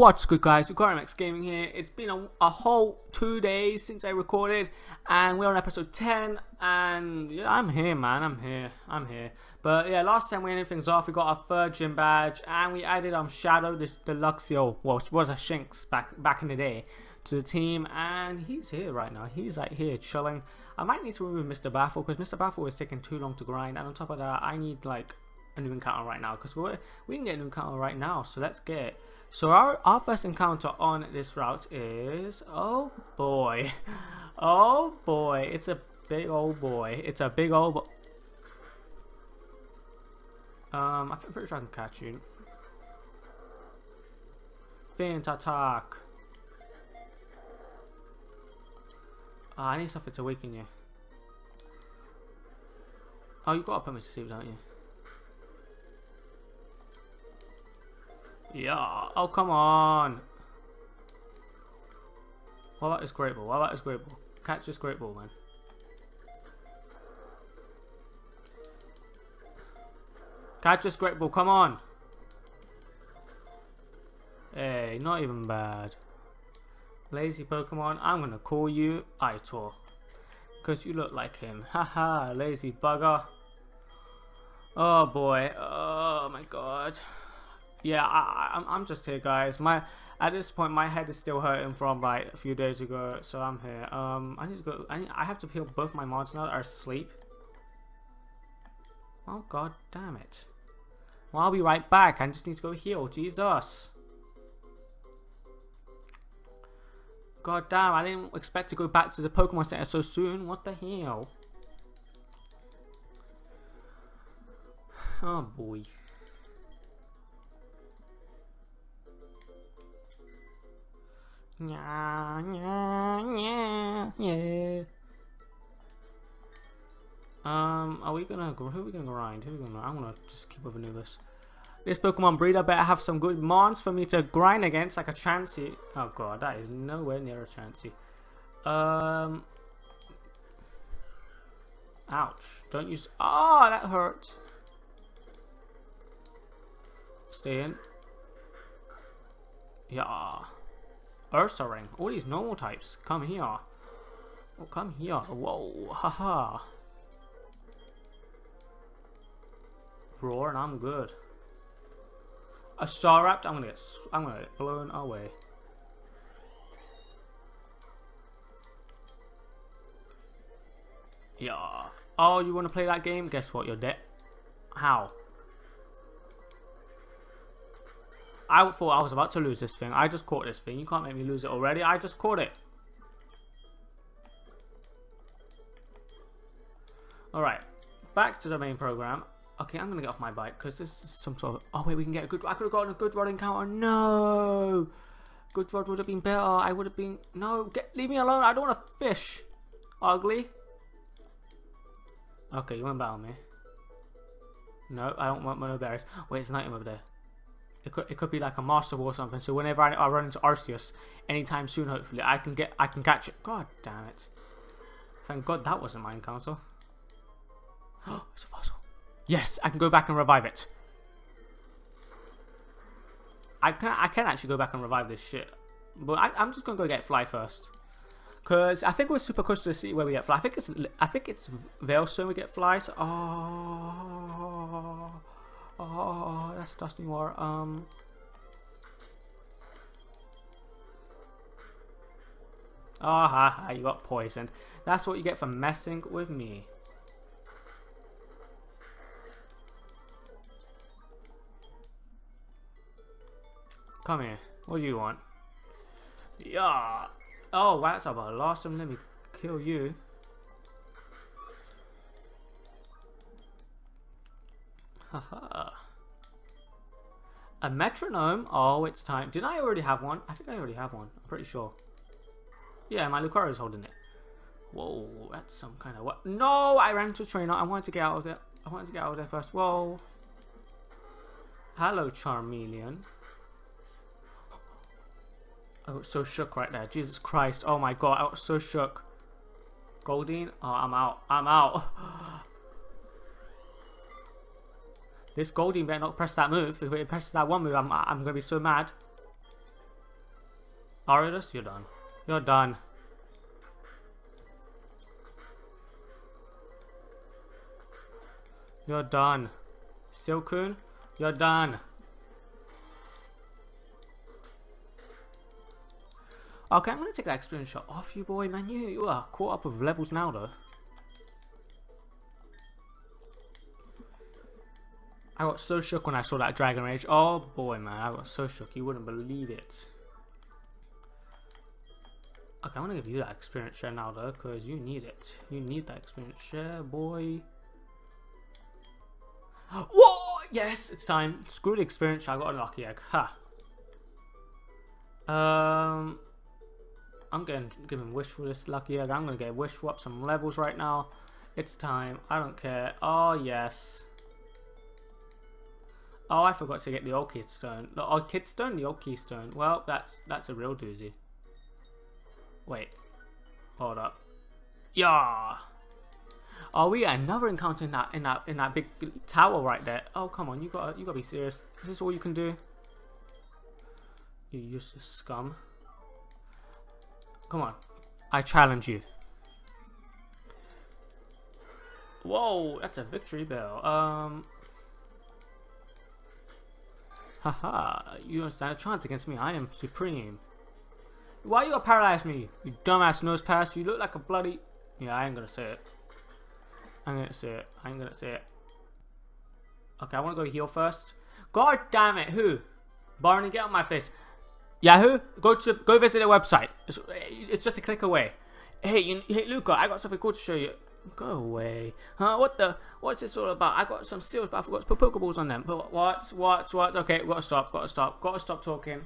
What's good guys? Max Gaming here. It's been a, a, whole two days since I recorded and we're on episode 10 and yeah, I'm here man, I'm here, I'm here. But yeah, last time we ended things off, we got our third gym badge and we added um, Shadow, this Deluxio, well, which was a Shinx back, back in the day, to the team and he's here right now. He's like here chilling. I might need to remove Mr. Baffle because Mr. Baffle is taking too long to grind and on top of that, I need like a new encounter right now because we we can get a new encounter right now so let's get it. So our, our first encounter on this route is oh boy oh boy it's a big old boy it's a big old um I'm pretty sure I can catch you. Faint attack oh, I need something to awaken you. Oh you've gotta put me to sleep don't you Yeah. Oh, come on. What about this great ball? What about this great ball? Catch this great ball, man. Catch this great ball. Come on. Hey, not even bad. Lazy Pokemon, I'm going to call you Aitor. Because you look like him. Haha, lazy bugger. Oh boy. Oh my god yeah, I, I'm, I'm just here, guys. My at this point, my head is still hurting from like a few days ago, so I'm here. Um, I need to go. I, need, I have to heal both my mods now are asleep. Oh god damn it! Well, I'll be right back. I just need to go heal. Jesus. God damn! I didn't expect to go back to the Pokemon Center so soon. What the hell? Oh boy. Yeah, yeah, yeah, yeah. Um, are we gonna who are we gonna grind? Who are we gonna? I'm gonna just keep with Anubis. This Pokemon breeder better have some good mons for me to grind against, like a Chansey. Oh god, that is nowhere near a Chansey. Um. Ouch! Don't use. Oh, that hurt. Stay in. Yeah. Ursaring. All these normal types. Come here. Oh, come here. Whoa. Haha. Roar and I'm good. A Staraptor. I'm gonna get. I'm gonna get blown away. Yeah. Oh, you want to play that game? Guess what? You're dead. How? I thought I was about to lose this thing. I just caught this thing. You can't make me lose it already. I just caught it. Alright. Back to the main program. Okay, I'm going to get off my bike because this is some sort of... Oh, wait, we can get a good... I could have gotten a good rod encounter. No! Good rod would have been better. I would have been... No, get leave me alone. I don't want to fish. Ugly. Okay, you want to battle me? No, I don't want mono berries. Wait, it's item over there. It could, it could be like a master or something. So whenever I, I run into Arceus, anytime soon, hopefully, I can get I can catch it. God damn it! Thank God that wasn't my encounter. Oh, it's a fossil. Yes, I can go back and revive it. I can I can actually go back and revive this shit, but I, am just gonna go get Fly first, cause I think we're super close to see where we get Fly. I think it's I think it's Veilstone we get. So, oh. Oh, that's a dusty war. Um. Oh, ha, ha, you got poisoned. That's what you get for messing with me. Come here. What do you want? Yeah. Oh, that's about awesome. Let me kill you. Haha. A metronome? Oh, it's time. Did I already have one? I think I already have one. I'm pretty sure. Yeah, my Lucario is holding it. Whoa, that's some kind of what? No, I ran into a trainer. I wanted to get out of there. I wanted to get out of there first. Whoa. Hello, Charmeleon. I got so shook right there. Jesus Christ. Oh my god, I got so shook. Goldeen? Oh, I'm out. I'm out. This Goldeen better not press that move. If it presses that one move, I'm, I'm going to be so mad. Ariados, you're done. You're done. You're done. Silcoon, you're done. Okay, I'm gonna take that experience shot off you, boy, man. You, you are caught up with levels now, though. I got so shook when I saw that Dragon Rage. Oh boy, man, I got so shook. You wouldn't believe it. Okay, I'm gonna give you that experience share now, though, because you need it. You need that experience share, boy. Whoa! Yes, it's time. Screw the experience share. I got a lucky egg. Ha. Um, I'm getting giving wish for this lucky egg. I'm gonna get wish for up some levels right now. It's time. I don't care. Oh yes. Oh, I forgot to get the old stone. The old stone, the Odd Keystone. Well, that's that's a real doozy. Wait, hold up. Yeah. Oh, we got another encounter in that in that in that big tower right there. Oh, come on, you got you got to be serious. Is this all you can do? You useless scum. Come on, I challenge you. Whoa, that's a victory bell. Um, Haha, you don't stand a chance against me. I am supreme. Why you gonna paralyze me? You dumbass Nosepass. You look like a bloody... Yeah, I ain't gonna say it. I'm gonna say it. I ain't gonna say it. Okay, I wanna go heal first. God damn it, who? Barney, get out my face. Yahoo, go to go visit their website. It's, it's just a click away. Hey, you, hey, Luca, I got something cool to show you. Go away. Huh? What the? What's this all about? I got some seals, but I forgot to put Pokeballs on them. But what? What? What? Okay, gotta stop. Gotta stop. Gotta stop talking.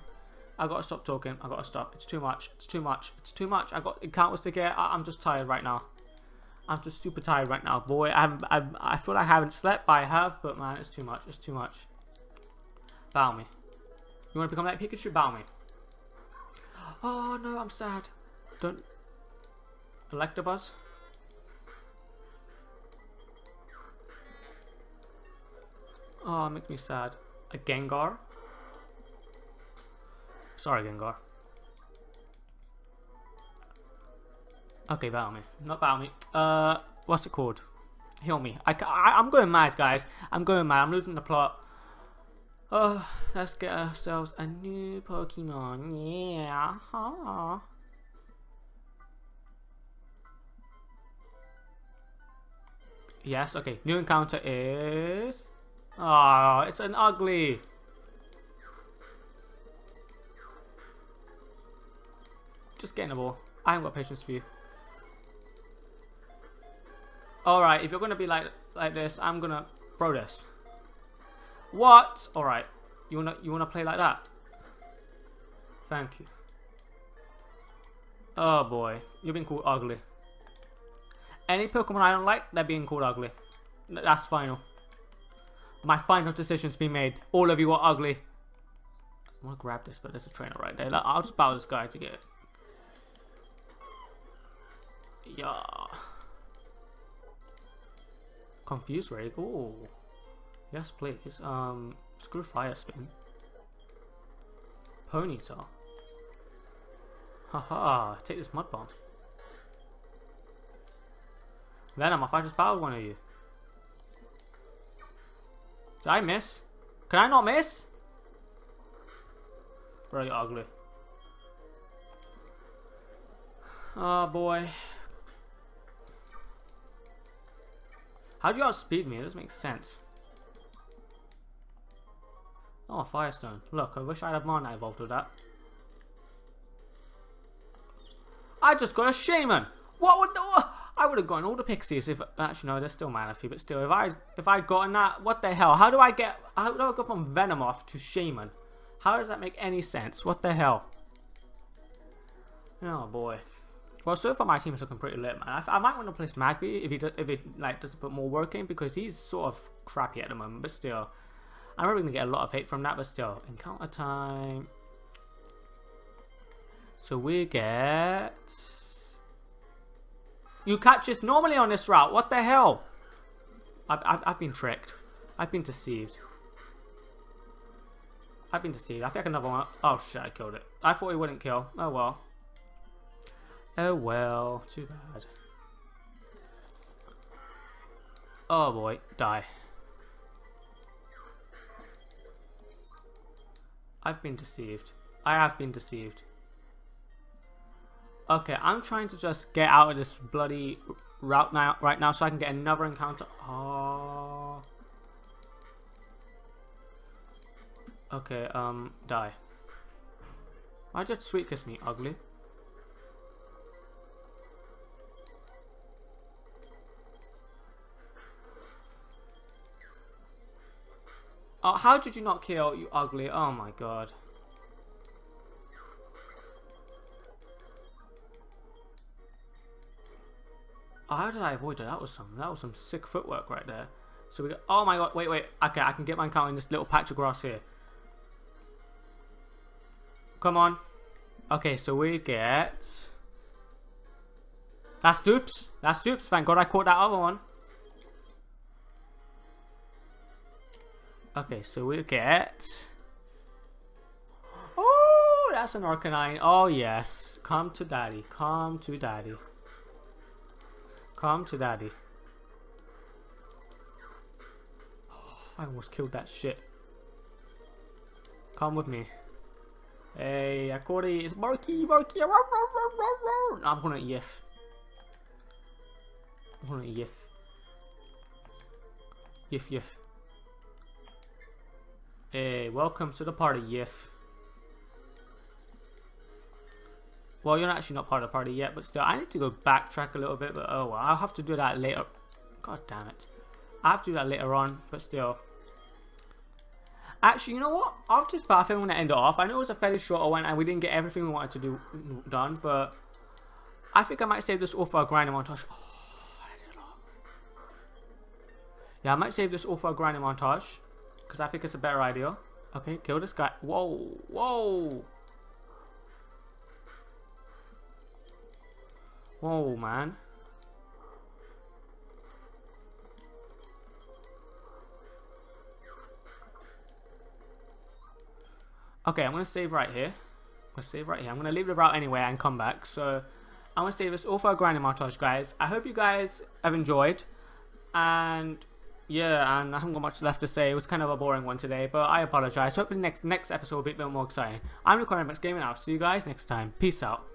I gotta stop talking. I gotta stop. It's too much. It's too much. It's too much. I got encounters to get. I, am just tired right now. I'm just super tired right now, boy. I'm, I'm, I feel like I haven't slept, but I have. But man, it's too much. It's too much. Bow me. You want to become like Pikachu? Bow me. Oh no, I'm sad. Don't. Electabuzz. Oh, make me sad. A Gengar? Sorry, Gengar. Okay, battle me. Not battle me. Uh, what's it called? Heal me. I, I, I'm going mad, guys. I'm going mad. I'm losing the plot. Oh, let's get ourselves a new Pokemon. Yeah. Ha. Yes, okay. New encounter is... Oh, it's an ugly. Just getting the ball. I haven't got patience for you. Alright, if you're gonna be like like this, I'm gonna throw this. What? Alright. You wanna you wanna play like that? Thank you. Oh boy. You're being called ugly. Any Pokemon I don't like, they're being called ugly. That's final. My final decision's been made. All of you are ugly. I want to grab this, but there's a trainer right there. I'll just bow this guy to get it. Yeah. Confused Ray. Oh. Yes, please. Um, screw fire spin. Ponyta. Haha, take this mud bomb. Venom, if I just battled one of you. Did I miss? Can I not miss? Very ugly. Oh boy. How'd you outspeed me? It doesn't make sense. Oh, Firestone. Look, I wish I had Mana evolved with that. I just got a Shaman! What would the... I would have gotten all the pixies if actually no, there's still Manaphy, but still, if I if I gotten that, what the hell? How do I get? How do I go from Venomoth to Shaman? How does that make any sense? What the hell? Oh boy. Well, so far my team is looking pretty lit, man. I, I might want to place Magby if he if he like does put more work in because he's sort of crappy at the moment. But still, I'm probably gonna get a lot of hate from that. But still, encounter time. So we get you catch this normally on this route. What the hell? I've, I've, I've been tricked. I've been deceived. I've been deceived. I think another one. Oh shit, I killed it. I thought he wouldn't kill. Oh well. Oh well. Too bad. Oh boy. Die. I've been deceived. I have been deceived. Okay, I'm trying to just get out of this bloody route now, right now so I can get another encounter. Oh. Okay, um, die. Why did Sweet Kiss me, ugly? Oh, how did you not kill, you ugly? Oh my god. How did I avoid that? That was some that was some sick footwork right there. So we go. Oh my god! Wait, wait. Okay, I can get my count in this little patch of grass here. Come on. Okay, so we get. That's dupes. That's dupes. Thank God I caught that other one. Okay, so we get. Oh, that's an Arcanine. Oh yes. Come to daddy. Come to daddy. Come to daddy. I almost killed that shit. Come with me. Hey, Akori, it's Marky, Marky. I'm gonna yiff. I'm gonna yiff. Yiff, yiff. Hey, welcome to the party, yiff. Well, you're actually not part of the party yet, but still, I need to go backtrack a little bit, but oh well, I'll have to do that later. God damn it. I have to do that later on, but still. Actually, you know what? After this battle, I'm going to end it off. I know it was a fairly short one, and we didn't get everything we wanted to do done, but I think I might save this all for a grinding montage. Oh. Yeah, I might save this all for a grinding montage, because I think it's a better idea. Okay, kill this guy. Whoa, whoa. Whoa, man. Okay, I'm going to save right here. I'm going to save right here. I'm going to leave the route anyway and come back. So, I'm going to save this all for a grinding montage, guys. I hope you guys have enjoyed. And, yeah, and I haven't got much left to say. It was kind of a boring one today, but I apologize. Hopefully next next episode will be a bit more exciting. I'm recording Max Gaming. I'll see you guys next time. Peace out.